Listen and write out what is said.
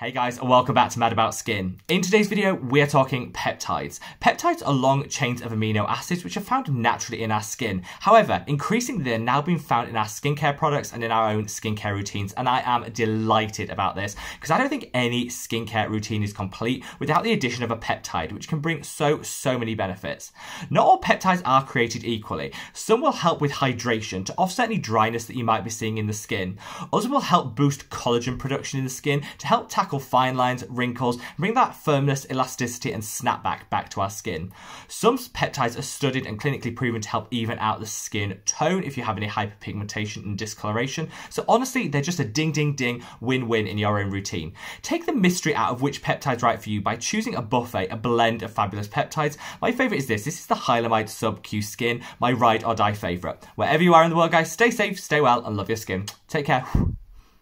Hey guys and welcome back to Mad About Skin. In today's video we're talking peptides. Peptides are long chains of amino acids which are found naturally in our skin. However, increasingly they're now being found in our skincare products and in our own skincare routines and I am delighted about this because I don't think any skincare routine is complete without the addition of a peptide which can bring so so many benefits. Not all peptides are created equally. Some will help with hydration to offset any dryness that you might be seeing in the skin. Others will help boost collagen production in the skin to help tackle tackle fine lines, wrinkles, bring that firmness, elasticity, and snapback back back to our skin. Some peptides are studied and clinically proven to help even out the skin tone if you have any hyperpigmentation and discoloration. So honestly, they're just a ding ding ding win-win in your own routine. Take the mystery out of which peptide's right for you by choosing a buffet, a blend of fabulous peptides. My favorite is this. This is the Hylamide Sub Q Skin, my ride or die favorite. Wherever you are in the world, guys, stay safe, stay well, and love your skin. Take care.